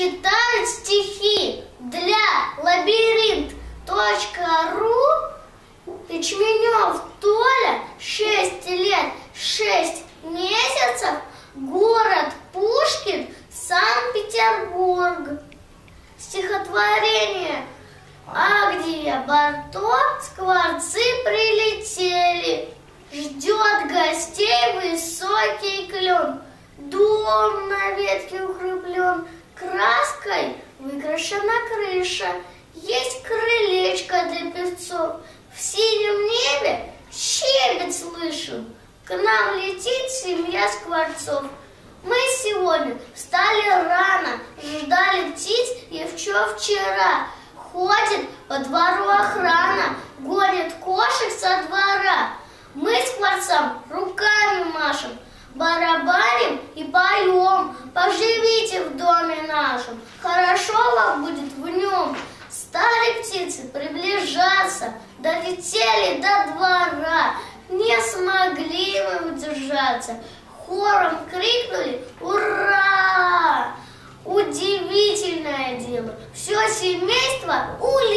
конкурс «Дети читают стихи» для лабиринт.ру Ячменев Толя, 6 лет, 6 месяцев, город Пушкин, Санкт-Петербург. Стихотворение Агдия Барто скворцы прилетели. Ждет гостей высокий клен. Дом на ветке укреплен, краской выкрашена крыша. Есть крылечко для певцов. В синем небе щебет слышу. К нам летит семья скворцов. Мы сегодня встали рано, ждали птиц еще вчера. Ходит по двору охрана, гонит кошек со двора. Мы скворцам руками машем, барабаним и поем. Поживите в доме долетели до двора. Не смогли мы удержаться, хором крикнули «Ура!» Удивительное дело, все семейство улетело.